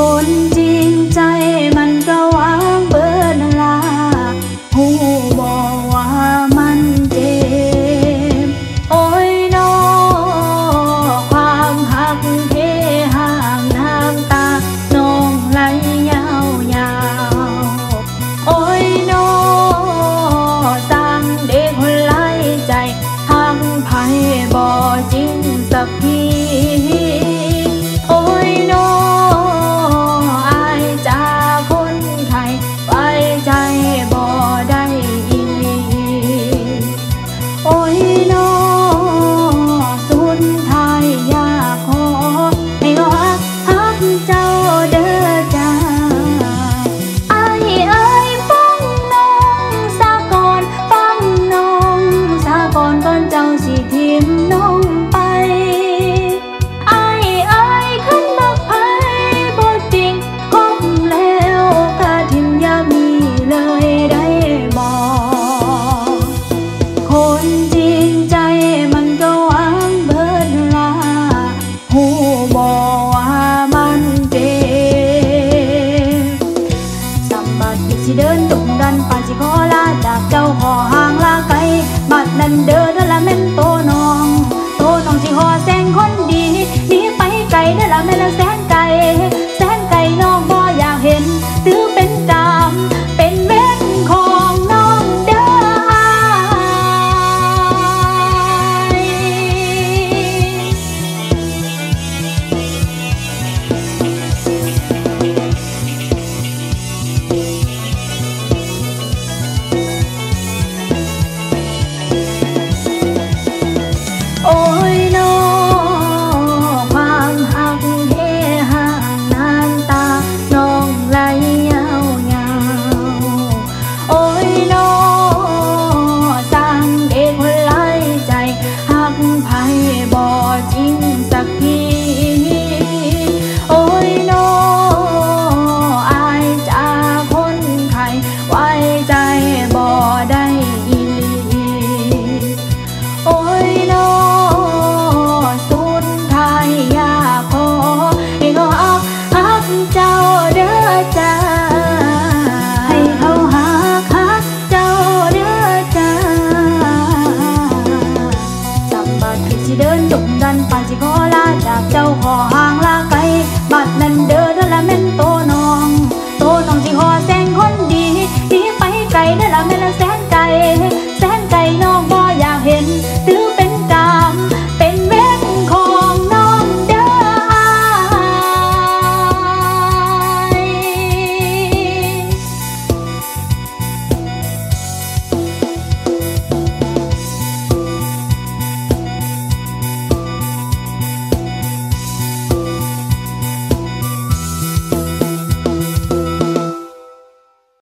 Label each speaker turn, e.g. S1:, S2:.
S1: คนจริงใจมันก็วางเบิดนลาหูบอกว่ามันเจ็บโอ้ยนอความหักเทห่างน้ำตาน้องไหลยาวยาวโอ้ยนอสั่งเด็กไหลใจ ทั้งไผ่บอกจริงสักที บั